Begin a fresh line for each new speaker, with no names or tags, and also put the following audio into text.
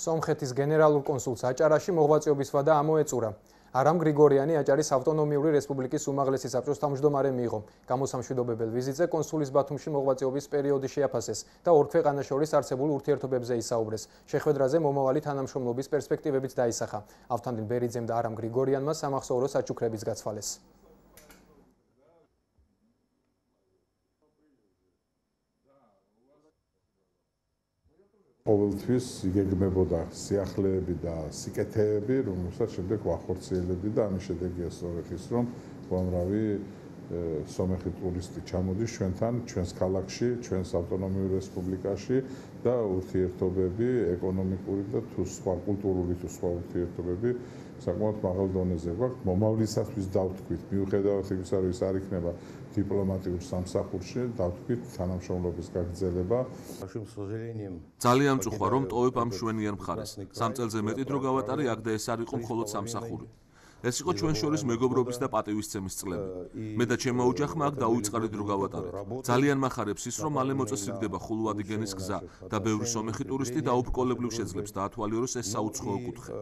სომხეთის გენერალურ კონსულს აჭარაში მოღვაწეობის ვადა ამოეწურა. არამ გრიგორიანი აჭარის ავტონომიური რესპუბლიკის უმაღლესი საბჭოს თავმჯდომარე მიიღო. გამოსამშვიდობებელ ვიზიტზე კონსულის ბათუმში მოღვაწეობის პერიოდი შეაფასეს და ორ ქვეყანას შორის არსებულ ურთიერთობებზე ისაუბრეს. შეხვედრაზე მომავალი თანამშრომლობის პერსპექტივებიც დაისახა. ავთანდილ ბერიძემ და არამ გრიგორიანმა სამახსოვრო საჩუქრებიც გაცვალეს.
ყოველთვის იგეგმებოდა სიახლეები და სიკეთეები, რომელსაც შემდეგ ვახორციელებდი და ამის შედეგია სწორედ ის, რომ უამრავი სომეხი ტურისტი ჩამოდის ჩვენთან, ჩვენს ქალაქში, ჩვენს ავტონომიურ რესპუბლიკაში და ურთიერთობები ეკონომიკური და თუ სხვა კულტურული თუ სხვა ურთიერთობები საკმაოდ მაღალ დონეზე გვაქვს. მომავლისათვის დავთქვით, მიუხედავად იმისა, რომ ის არ იქნება დიპლომატიურ სამსახურში, დავთქვით თანამშრომლობის გაგრძელება.
ძალიან მწუხვა რომ ტოვებ ამ შვენიან მხარეს. სამ წელზე მეტი დრო გავატარე აქ და ეს არ იყო მხოლოდ სამსახური. ეს იყო ჩვენ შორის მეგობრობის და პატივისცემის წლები. მე და ჩემო ოჯახმა აქ დაუწყარი დრო გავატარეთ. ძალიან מחარებს ის, რომ მალე მოწესრიგდება ხულვადიგენის გზა და ბევრი სომეხი ტურისტი დაუბრკოლებლივ შეძლებს დაათვალიეროს ეს საუცხოო კუთხე.